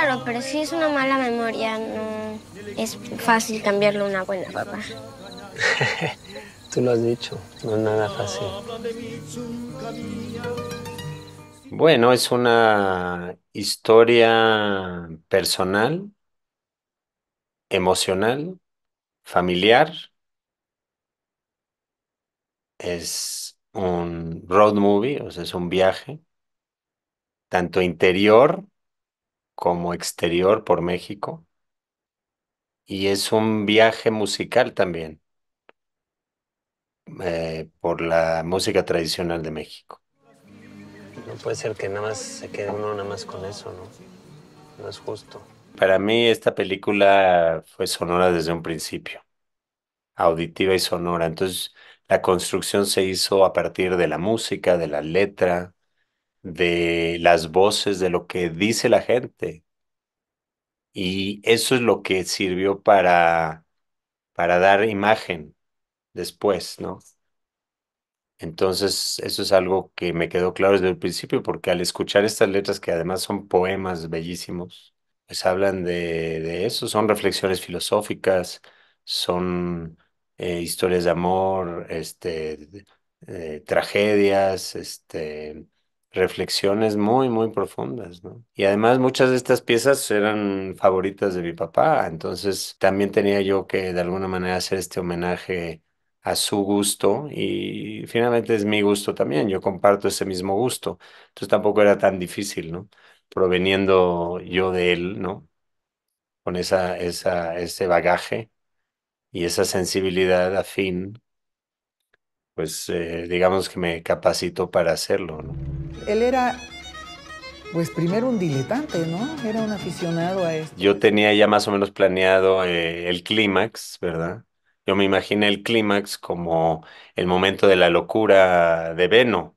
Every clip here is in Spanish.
Claro, pero si es una mala memoria, no es fácil cambiarle una buena, papá. Tú lo has dicho, no es nada fácil. Bueno, es una historia personal, emocional, familiar. Es un road movie, o sea, es un viaje, tanto interior como exterior por México. Y es un viaje musical también, eh, por la música tradicional de México. No puede ser que nada más se quede uno nada más con eso, ¿no? No es justo. Para mí esta película fue sonora desde un principio, auditiva y sonora. Entonces la construcción se hizo a partir de la música, de la letra, de las voces, de lo que dice la gente. Y eso es lo que sirvió para, para dar imagen después, ¿no? Entonces, eso es algo que me quedó claro desde el principio, porque al escuchar estas letras, que además son poemas bellísimos, pues hablan de, de eso, son reflexiones filosóficas, son eh, historias de amor, este, eh, tragedias, este, reflexiones muy, muy profundas, ¿no? Y además muchas de estas piezas eran favoritas de mi papá, entonces también tenía yo que de alguna manera hacer este homenaje a su gusto y finalmente es mi gusto también, yo comparto ese mismo gusto, entonces tampoco era tan difícil, ¿no? Proveniendo yo de él, ¿no? Con esa, esa, ese bagaje y esa sensibilidad afín, pues eh, digamos que me capacitó para hacerlo, ¿no? Él era, pues primero un diletante, ¿no? Era un aficionado a esto. Yo tenía ya más o menos planeado eh, el clímax, ¿verdad? Yo me imaginé el clímax como el momento de la locura de Beno.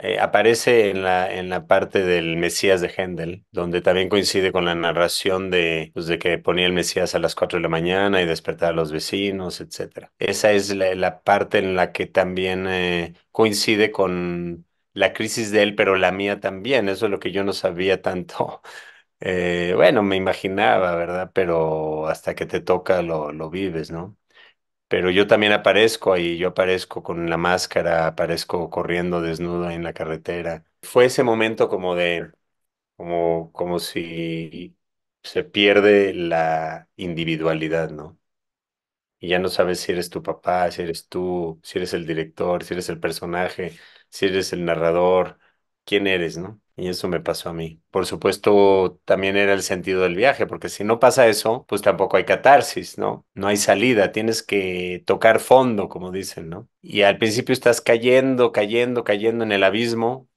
Eh, aparece en la, en la parte del Mesías de Händel, donde también coincide con la narración de, pues, de que ponía el Mesías a las 4 de la mañana y despertaba a los vecinos, etc. Esa es la, la parte en la que también eh, coincide con la crisis de él, pero la mía también. Eso es lo que yo no sabía tanto. Eh, bueno, me imaginaba, ¿verdad? Pero hasta que te toca lo, lo vives, ¿no? Pero yo también aparezco ahí, yo aparezco con la máscara, aparezco corriendo desnudo en la carretera. Fue ese momento como de, como, como si se pierde la individualidad, ¿no? Y ya no sabes si eres tu papá, si eres tú, si eres el director, si eres el personaje, si eres el narrador, quién eres, ¿no? Y eso me pasó a mí. Por supuesto, también era el sentido del viaje, porque si no pasa eso, pues tampoco hay catarsis, ¿no? No hay salida, tienes que tocar fondo, como dicen, ¿no? Y al principio estás cayendo, cayendo, cayendo en el abismo,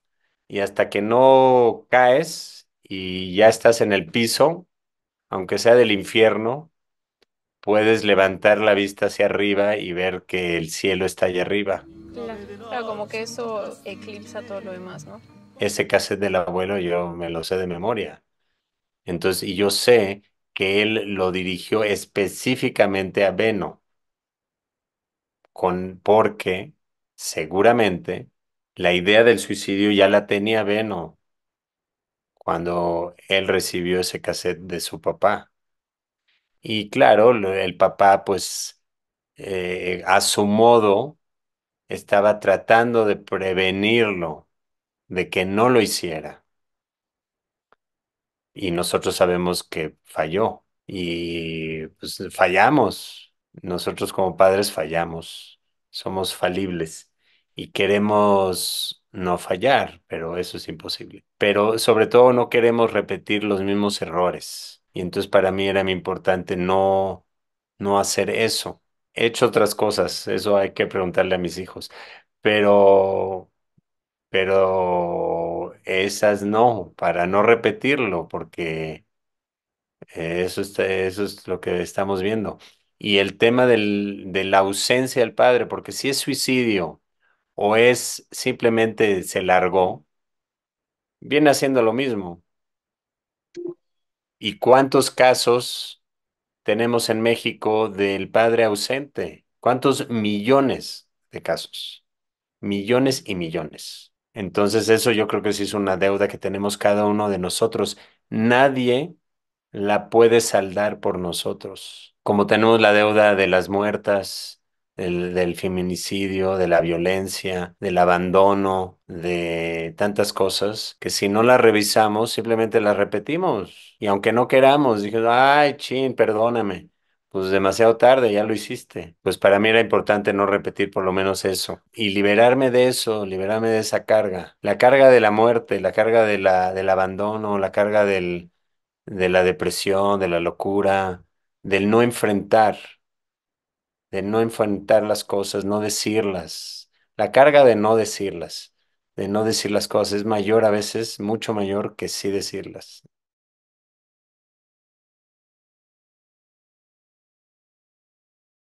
y hasta que no caes y ya estás en el piso, aunque sea del infierno, puedes levantar la vista hacia arriba y ver que el cielo está allá arriba. Claro, claro, como que eso eclipsa todo lo demás, ¿no? Ese cassette del abuelo yo me lo sé de memoria. Entonces, y yo sé que él lo dirigió específicamente a Beno, con, porque seguramente la idea del suicidio ya la tenía Beno cuando él recibió ese cassette de su papá. Y claro, el papá, pues, eh, a su modo, estaba tratando de prevenirlo, de que no lo hiciera. Y nosotros sabemos que falló. Y pues fallamos. Nosotros como padres fallamos. Somos falibles. Y queremos no fallar, pero eso es imposible. Pero sobre todo no queremos repetir los mismos errores. Y entonces para mí era muy importante no, no hacer eso. He hecho otras cosas, eso hay que preguntarle a mis hijos. Pero pero esas no, para no repetirlo, porque eso, está- eso es lo que estamos viendo. Y el tema del, de la ausencia del padre, porque si es suicidio o es simplemente se largó, viene haciendo lo mismo. ¿Y cuántos casos tenemos en México del padre ausente? ¿Cuántos millones de casos? Millones y millones. Entonces eso yo creo que sí es una deuda que tenemos cada uno de nosotros nadie la puede saldar por nosotros. Como tenemos la deuda de las muertas, del, feminicidio, de la violencia, del abandono, de tantas cosas, que si no las revisamos, simplemente las repetimos. Y aunque no queramos, dije, ay, chin, perdóname. Pues demasiado tarde, ya lo hiciste. Pues para mí era importante no repetir por lo menos eso y liberarme de eso, liberarme de esa carga. La carga de la muerte, la carga de la, del abandono, la carga del, de la depresión, de la locura, del no enfrentar, de no enfrentar las cosas, no decirlas. La carga de no decirlas, de no decir las cosas es mayor a veces, mucho mayor que sí decirlas.